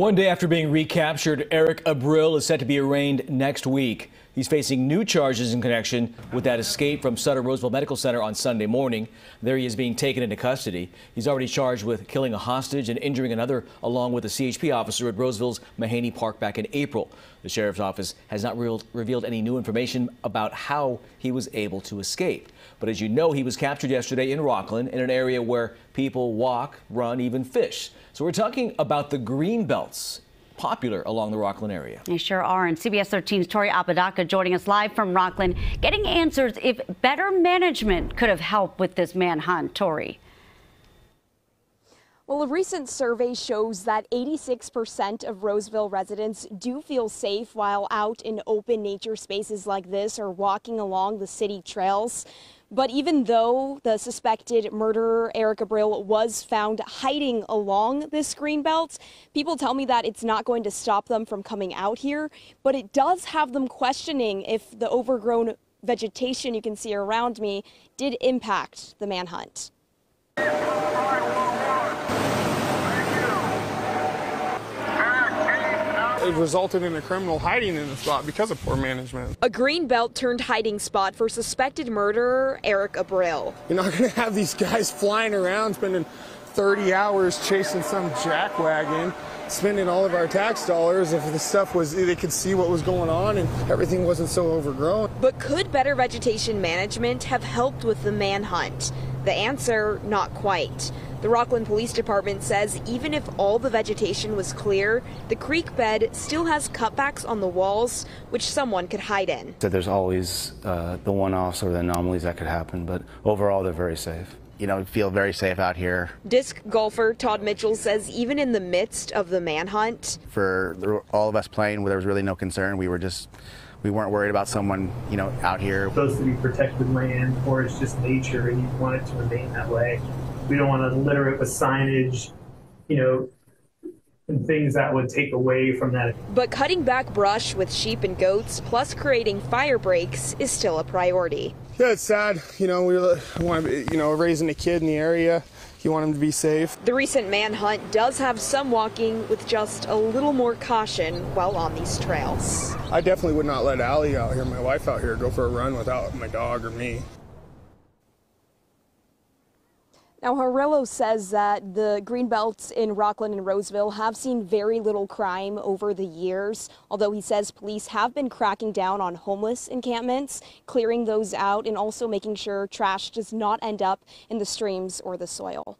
One day after being recaptured, Eric Abril is set to be arraigned next week. He's facing new charges in connection with that escape from Sutter Roseville Medical Center on Sunday morning. There he is being taken into custody. He's already charged with killing a hostage and injuring another, along with a CHP officer at Roseville's Mahany Park back in April. The sheriff's office has not re revealed any new information about how he was able to escape. But as you know, he was captured yesterday in Rocklin in an area where people walk, run, even fish. So we're talking about the green belts popular along the Rocklin area. They sure are. And CBS 13's Tori Apodaca joining us live from Rocklin, getting answers if better management could have helped with this manhunt. Tori. Well, a recent survey shows that 86% of Roseville residents do feel safe while out in open nature spaces like this or walking along the city trails. But even though the suspected murderer, Eric Abril, was found hiding along this green belt, people tell me that it's not going to stop them from coming out here, but it does have them questioning if the overgrown vegetation you can see around me did impact the manhunt. Resulted in a criminal hiding in the spot because of poor management. A green belt turned hiding spot for suspected murderer Eric Abril. You're not going to have these guys flying around spending 30 hours chasing some jackwagon spending all of our tax dollars if the stuff was they could see what was going on and everything wasn't so overgrown. But could better vegetation management have helped with the manhunt? The answer, not quite. The Rocklin Police Department says even if all the vegetation was clear, the creek bed still has cutbacks on the walls, which someone could hide in. So there's always uh, the one-offs or the anomalies that could happen, but overall they're very safe. You know, feel very safe out here. Disc golfer Todd Mitchell says even in the midst of the manhunt, for all of us playing, there was really no concern. We were just we weren't worried about someone, you know, out here. It's supposed to be protected land, or it's just nature, and you want it to remain that way. We don't want to litter it with signage, you know, and things that would take away from that. But cutting back brush with sheep and goats, plus creating fire breaks, is still a priority. Yeah, it's sad. You know, we want to, you know, raising a kid in the area. You want him to be safe. The recent manhunt does have some walking with just a little more caution while on these trails. I definitely would not let Allie out here, my wife out here, go for a run without my dog or me. Now, Harrello says that the green belts in Rocklin and Roseville have seen very little crime over the years, although he says police have been cracking down on homeless encampments, clearing those out, and also making sure trash does not end up in the streams or the soil.